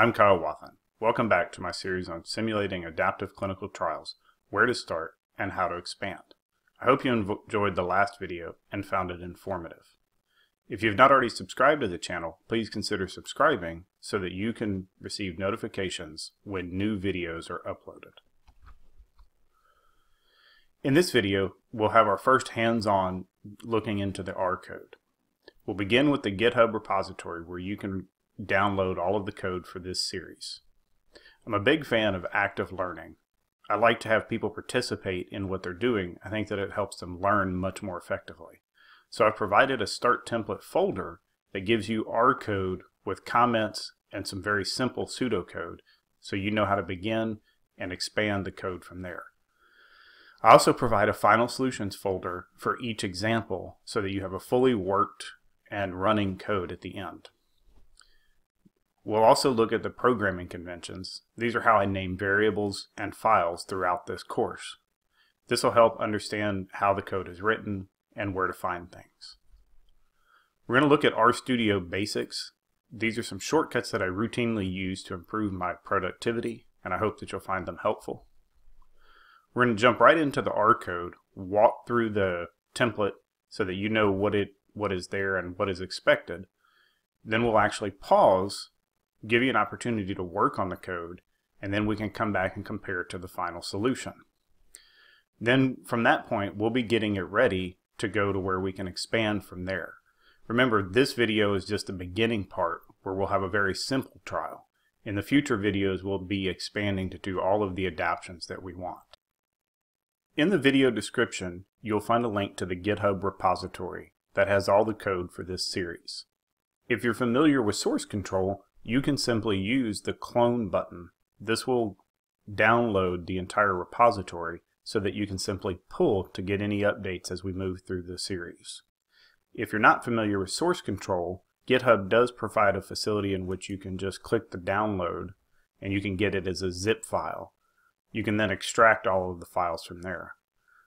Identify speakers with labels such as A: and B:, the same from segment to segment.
A: I'm Kyle Wathen. Welcome back to my series on simulating adaptive clinical trials, where to start, and how to expand. I hope you enjoyed the last video and found it informative. If you've not already subscribed to the channel, please consider subscribing so that you can receive notifications when new videos are uploaded. In this video, we'll have our first hands-on looking into the R code. We'll begin with the GitHub repository where you can download all of the code for this series. I'm a big fan of active learning. I like to have people participate in what they're doing. I think that it helps them learn much more effectively. So I've provided a start template folder that gives you R code with comments and some very simple pseudocode so you know how to begin and expand the code from there. I also provide a final solutions folder for each example so that you have a fully worked and running code at the end. We'll also look at the programming conventions. These are how I name variables and files throughout this course. This will help understand how the code is written and where to find things. We're going to look at RStudio basics. These are some shortcuts that I routinely use to improve my productivity, and I hope that you'll find them helpful. We're going to jump right into the R code, walk through the template so that you know what it what is there and what is expected. Then we'll actually pause, give you an opportunity to work on the code, and then we can come back and compare it to the final solution. Then from that point, we'll be getting it ready to go to where we can expand from there. Remember, this video is just the beginning part where we'll have a very simple trial. In the future videos, we'll be expanding to do all of the adaptions that we want. In the video description, you'll find a link to the GitHub repository that has all the code for this series. If you're familiar with source control, you can simply use the clone button. This will download the entire repository so that you can simply pull to get any updates as we move through the series. If you're not familiar with source control, GitHub does provide a facility in which you can just click the download and you can get it as a zip file. You can then extract all of the files from there.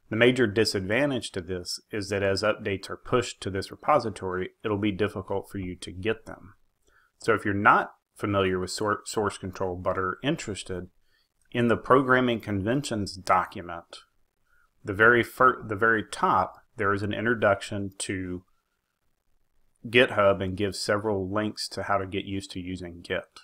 A: The major disadvantage to this is that as updates are pushed to this repository, it'll be difficult for you to get them. So if you're not familiar with source control but are interested, in the programming conventions document, the very the very top, there is an introduction to GitHub and gives several links to how to get used to using Git.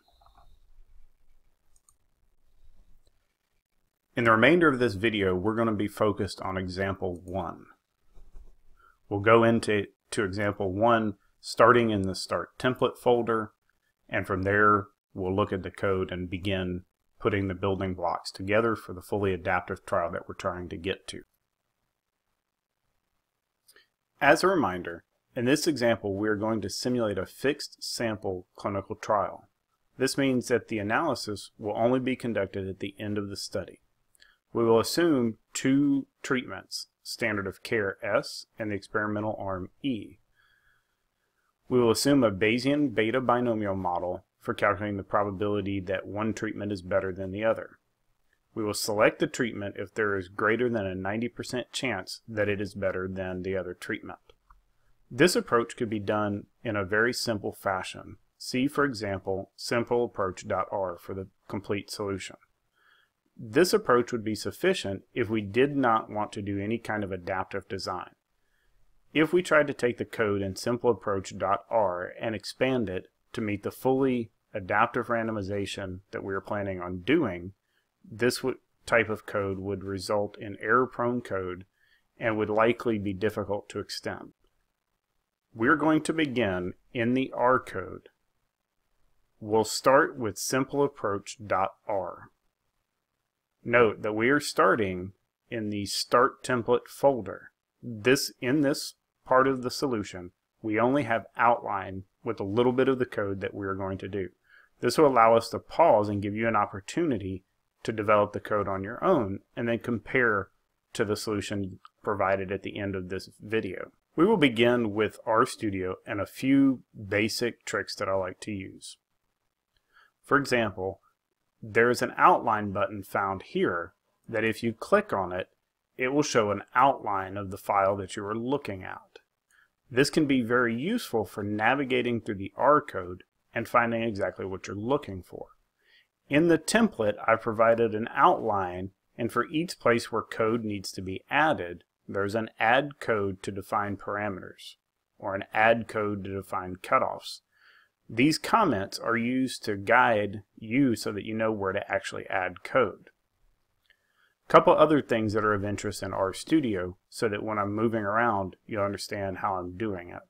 A: In the remainder of this video, we're going to be focused on example one. We'll go into to example one starting in the start template folder, and from there we'll look at the code and begin putting the building blocks together for the fully adaptive trial that we're trying to get to. As a reminder, in this example we are going to simulate a fixed sample clinical trial. This means that the analysis will only be conducted at the end of the study. We will assume two treatments, standard of care S and the experimental arm E. We will assume a Bayesian beta binomial model for calculating the probability that one treatment is better than the other. We will select the treatment if there is greater than a 90% chance that it is better than the other treatment. This approach could be done in a very simple fashion. See, for example, simpleapproach.r for the complete solution. This approach would be sufficient if we did not want to do any kind of adaptive design. If we tried to take the code in simpleapproach.r and expand it to meet the fully adaptive randomization that we are planning on doing, this type of code would result in error-prone code and would likely be difficult to extend. We're going to begin in the R code. We'll start with simpleapproach.r. Note that we are starting in the start template folder. This In this part of the solution, we only have outline with a little bit of the code that we are going to do. This will allow us to pause and give you an opportunity to develop the code on your own and then compare to the solution provided at the end of this video. We will begin with RStudio and a few basic tricks that I like to use. For example, there is an outline button found here that if you click on it, it will show an outline of the file that you are looking at. This can be very useful for navigating through the R code and finding exactly what you're looking for. In the template, I've provided an outline, and for each place where code needs to be added, there's an add code to define parameters, or an add code to define cutoffs. These comments are used to guide you so that you know where to actually add code. Couple other things that are of interest in RStudio so that when I'm moving around, you'll understand how I'm doing it.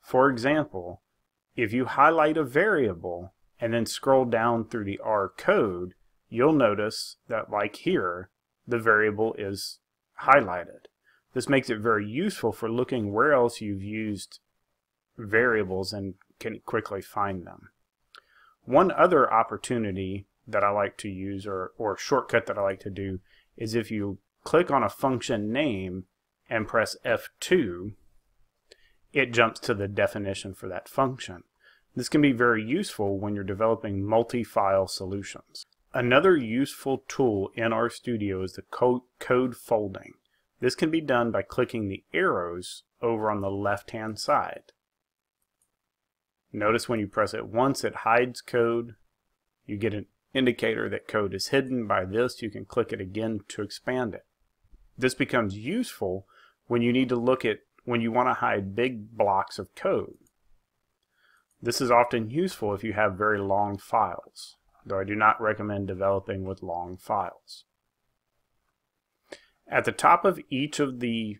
A: For example, if you highlight a variable and then scroll down through the R code, you'll notice that like here, the variable is highlighted. This makes it very useful for looking where else you've used variables and can quickly find them. One other opportunity that I like to use or, or shortcut that I like to do is if you click on a function name and press F2, it jumps to the definition for that function. This can be very useful when you're developing multi-file solutions. Another useful tool in RStudio is the code, code folding. This can be done by clicking the arrows over on the left-hand side. Notice when you press it once, it hides code. You get an indicator that code is hidden. By this, you can click it again to expand it. This becomes useful when you need to look at when you want to hide big blocks of code. This is often useful if you have very long files, though I do not recommend developing with long files. At the top of each of the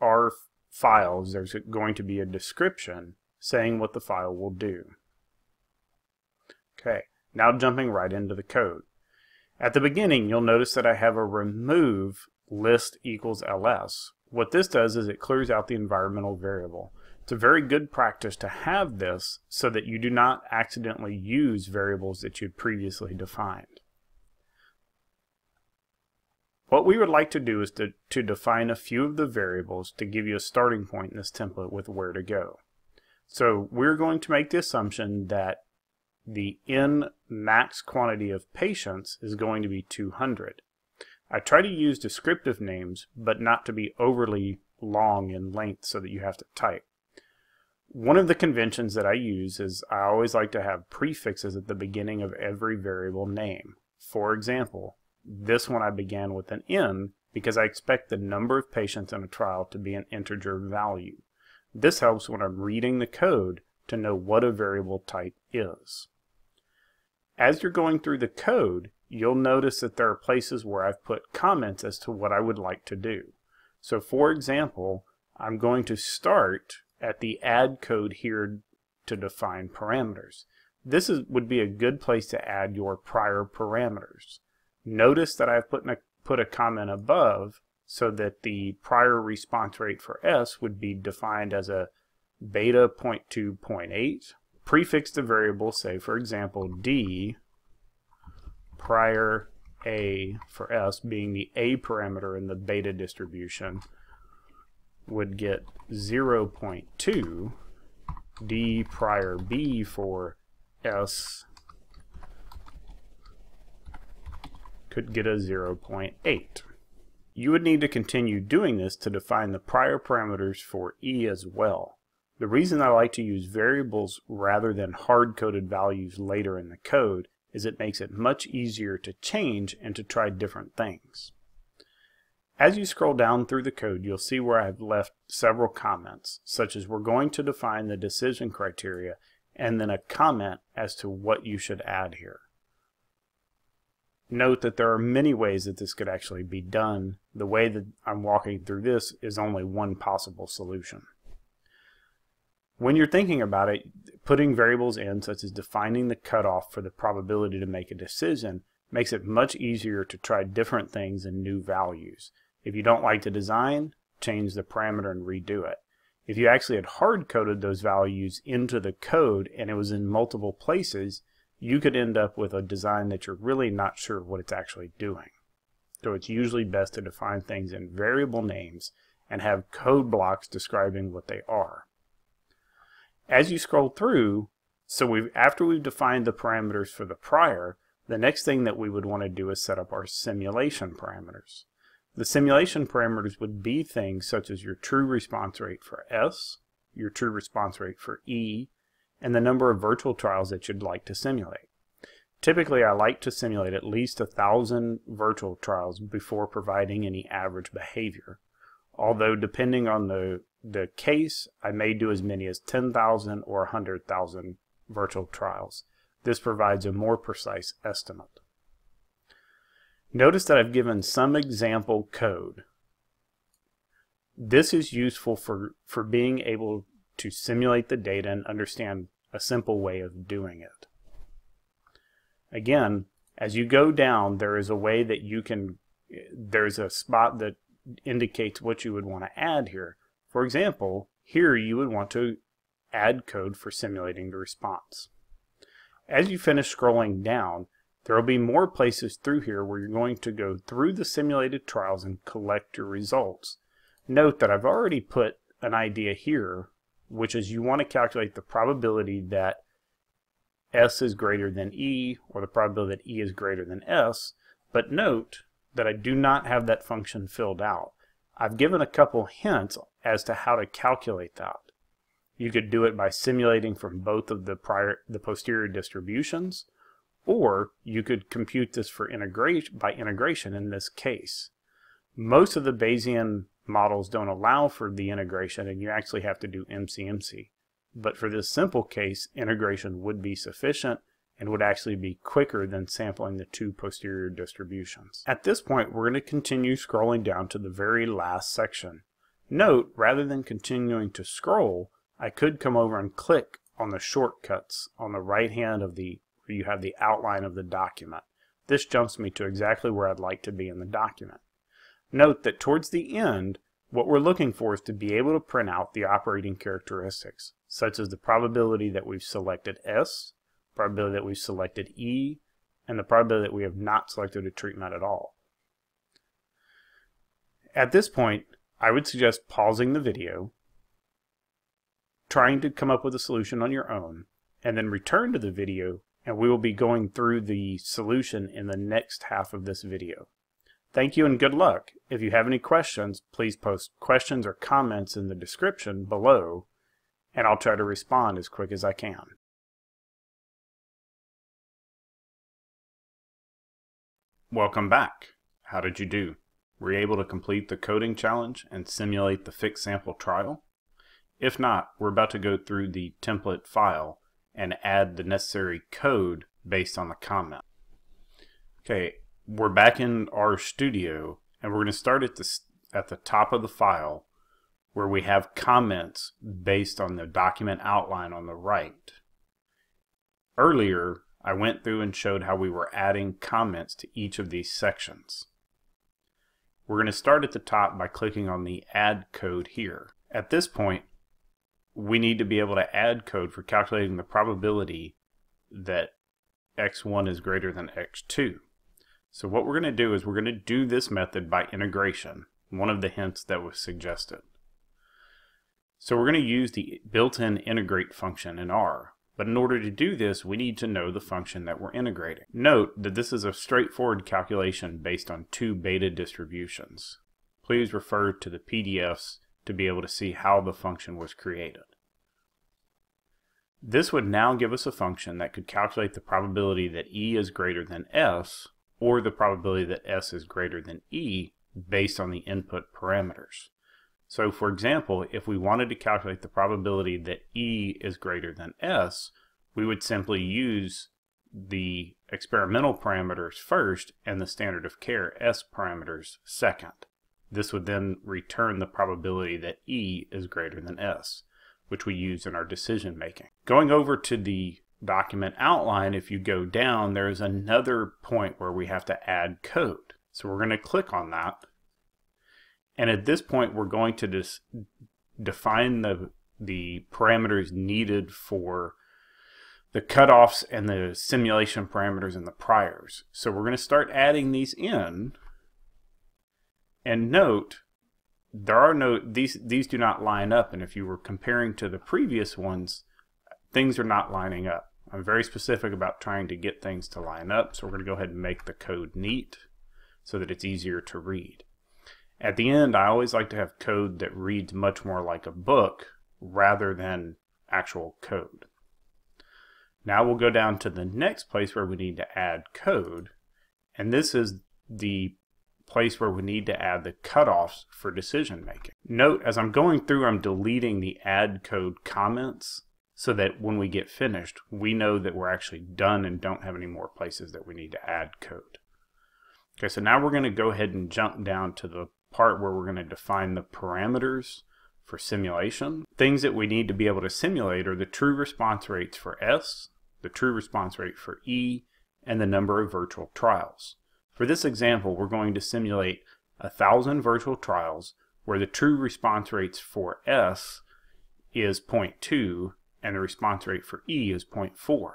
A: R files, there's going to be a description saying what the file will do. Okay, now jumping right into the code. At the beginning, you'll notice that I have a remove list equals ls. What this does is it clears out the environmental variable. It's a very good practice to have this so that you do not accidentally use variables that you'd previously defined. What we would like to do is to, to define a few of the variables to give you a starting point in this template with where to go. So we're going to make the assumption that the N max quantity of patients is going to be 200. I try to use descriptive names, but not to be overly long in length so that you have to type. One of the conventions that I use is I always like to have prefixes at the beginning of every variable name. For example, this one I began with an N because I expect the number of patients in a trial to be an integer value. This helps when I'm reading the code to know what a variable type is. As you're going through the code, you'll notice that there are places where I've put comments as to what I would like to do. So for example, I'm going to start at the add code here to define parameters. This is, would be a good place to add your prior parameters. Notice that I've put, a, put a comment above so that the prior response rate for S would be defined as a beta 0.2.8. Prefix the variable, say for example D prior A for S being the A parameter in the beta distribution would get 0.2 D prior B for S could get a 0.8. You would need to continue doing this to define the prior parameters for E as well. The reason I like to use variables rather than hard-coded values later in the code is it makes it much easier to change and to try different things. As you scroll down through the code, you'll see where I've left several comments, such as we're going to define the decision criteria and then a comment as to what you should add here. Note that there are many ways that this could actually be done. The way that I'm walking through this is only one possible solution. When you're thinking about it, putting variables in, such as defining the cutoff for the probability to make a decision, makes it much easier to try different things and new values. If you don't like the design, change the parameter and redo it. If you actually had hard-coded those values into the code and it was in multiple places, you could end up with a design that you're really not sure what it's actually doing. So it's usually best to define things in variable names and have code blocks describing what they are. As you scroll through, so we've, after we've defined the parameters for the prior, the next thing that we would want to do is set up our simulation parameters. The simulation parameters would be things such as your true response rate for S, your true response rate for E, and the number of virtual trials that you'd like to simulate. Typically, I like to simulate at least a thousand virtual trials before providing any average behavior. Although, depending on the, the case, I may do as many as 10,000 or 100,000 virtual trials. This provides a more precise estimate. Notice that I've given some example code. This is useful for, for being able to simulate the data and understand a simple way of doing it. Again, as you go down, there is a way that you can, there's a spot that indicates what you would want to add here. For example, here you would want to add code for simulating the response. As you finish scrolling down, there will be more places through here where you're going to go through the simulated trials and collect your results. Note that I've already put an idea here, which is you want to calculate the probability that S is greater than E, or the probability that E is greater than S, but note that I do not have that function filled out. I've given a couple hints as to how to calculate that. You could do it by simulating from both of the prior the posterior distributions, or you could compute this for integration by integration in this case. Most of the Bayesian models don't allow for the integration and you actually have to do MCMC. But for this simple case, integration would be sufficient and would actually be quicker than sampling the two posterior distributions. At this point, we're going to continue scrolling down to the very last section. Note, rather than continuing to scroll, I could come over and click on the shortcuts on the right hand of the, where you have the outline of the document. This jumps me to exactly where I'd like to be in the document. Note that towards the end, what we're looking for is to be able to print out the operating characteristics, such as the probability that we've selected S, probability that we've selected E, and the probability that we have not selected a treatment at all. At this point, I would suggest pausing the video, trying to come up with a solution on your own, and then return to the video, and we will be going through the solution in the next half of this video. Thank you and good luck. If you have any questions, please post questions or comments in the description below, and I'll try to respond as quick as I can. Welcome back. How did you do? Were you able to complete the coding challenge and simulate the fixed sample trial? If not, we're about to go through the template file and add the necessary code based on the comment. Okay, we're back in RStudio and we're going to start at the, at the top of the file where we have comments based on the document outline on the right. Earlier, I went through and showed how we were adding comments to each of these sections. We're going to start at the top by clicking on the Add Code here. At this point, we need to be able to add code for calculating the probability that x1 is greater than x2. So what we're going to do is we're going to do this method by integration, one of the hints that was suggested. So we're going to use the built-in integrate function in R. But in order to do this, we need to know the function that we're integrating. Note that this is a straightforward calculation based on two beta distributions. Please refer to the PDFs to be able to see how the function was created. This would now give us a function that could calculate the probability that E is greater than S or the probability that S is greater than E based on the input parameters. So for example, if we wanted to calculate the probability that E is greater than S, we would simply use the experimental parameters first and the standard of care S parameters second. This would then return the probability that E is greater than S, which we use in our decision making. Going over to the document outline, if you go down, there's another point where we have to add code. So we're going to click on that. And at this point, we're going to just define the, the parameters needed for the cutoffs and the simulation parameters and the priors. So we're going to start adding these in. And note, there are no, these, these do not line up. And if you were comparing to the previous ones, things are not lining up. I'm very specific about trying to get things to line up, so we're going to go ahead and make the code neat so that it's easier to read. At the end, I always like to have code that reads much more like a book rather than actual code. Now we'll go down to the next place where we need to add code. And this is the place where we need to add the cutoffs for decision making. Note, as I'm going through, I'm deleting the add code comments so that when we get finished, we know that we're actually done and don't have any more places that we need to add code. Okay, so now we're going to go ahead and jump down to the part where we're going to define the parameters for simulation. Things that we need to be able to simulate are the true response rates for S, the true response rate for E, and the number of virtual trials. For this example, we're going to simulate a thousand virtual trials where the true response rates for S is 0.2 and the response rate for E is 0.4.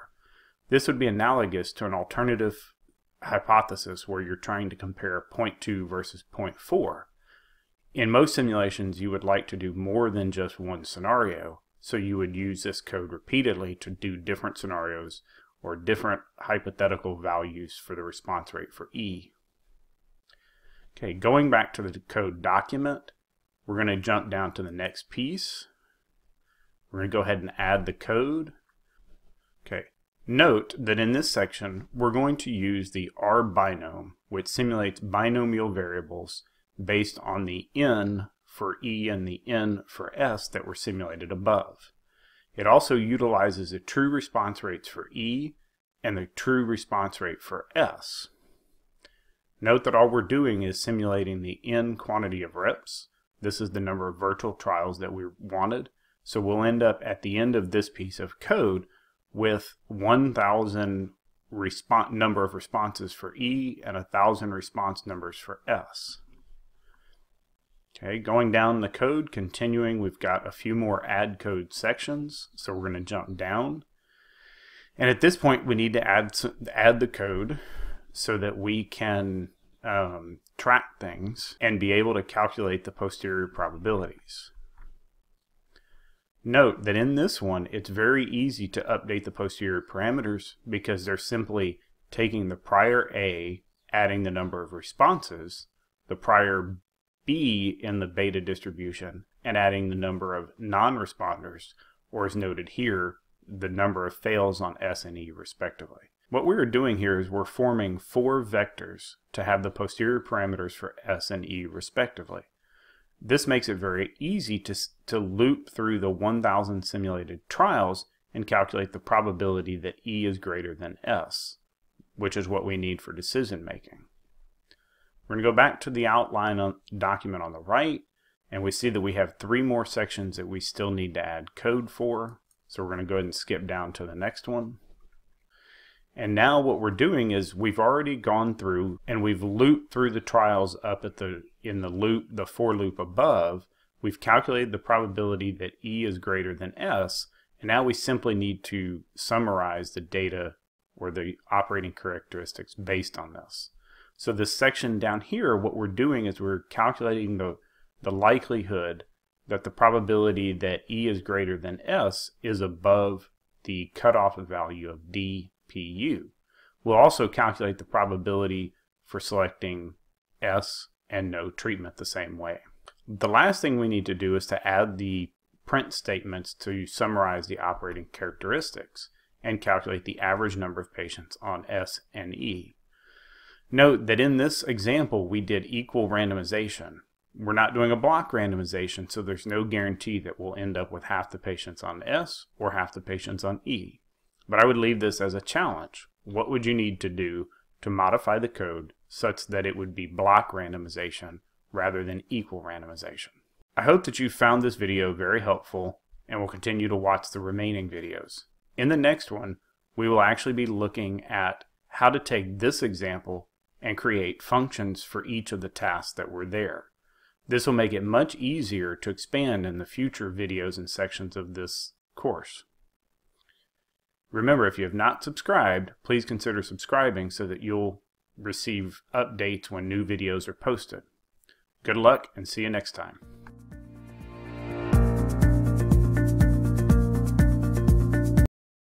A: This would be analogous to an alternative hypothesis where you're trying to compare 0.2 versus 0.4. In most simulations, you would like to do more than just one scenario, so you would use this code repeatedly to do different scenarios or different hypothetical values for the response rate for E. Okay, going back to the code document, we're going to jump down to the next piece. We're going to go ahead and add the code. Okay, note that in this section, we're going to use the R binom, which simulates binomial variables based on the N for E and the N for S that were simulated above. It also utilizes the true response rates for E and the true response rate for S. Note that all we're doing is simulating the N quantity of reps. This is the number of virtual trials that we wanted. So we'll end up at the end of this piece of code with 1,000 number of responses for E and 1,000 response numbers for S. Okay, going down the code, continuing, we've got a few more add code sections. So we're going to jump down. And at this point, we need to add, add the code so that we can um, track things and be able to calculate the posterior probabilities. Note that in this one, it's very easy to update the posterior parameters because they're simply taking the prior A, adding the number of responses, the prior B in the beta distribution and adding the number of non-responders, or as noted here, the number of fails on S and E respectively. What we are doing here is we're forming four vectors to have the posterior parameters for S and E respectively. This makes it very easy to, to loop through the 1000 simulated trials and calculate the probability that E is greater than S, which is what we need for decision making. We're going to go back to the outline document on the right, and we see that we have three more sections that we still need to add code for. So we're going to go ahead and skip down to the next one. And now what we're doing is we've already gone through and we've looped through the trials up at the in the loop, the for loop above. We've calculated the probability that E is greater than S, and now we simply need to summarize the data or the operating characteristics based on this. So this section down here, what we're doing is we're calculating the, the likelihood that the probability that E is greater than S is above the cutoff value of DPU. We'll also calculate the probability for selecting S and no treatment the same way. The last thing we need to do is to add the print statements to summarize the operating characteristics and calculate the average number of patients on S and E. Note that in this example, we did equal randomization. We're not doing a block randomization, so there's no guarantee that we'll end up with half the patients on S or half the patients on E. But I would leave this as a challenge. What would you need to do to modify the code such that it would be block randomization rather than equal randomization? I hope that you found this video very helpful and will continue to watch the remaining videos. In the next one, we will actually be looking at how to take this example and create functions for each of the tasks that were there. This will make it much easier to expand in the future videos and sections of this course. Remember, if you have not subscribed, please consider subscribing so that you'll receive updates when new videos are posted. Good luck and see you next time.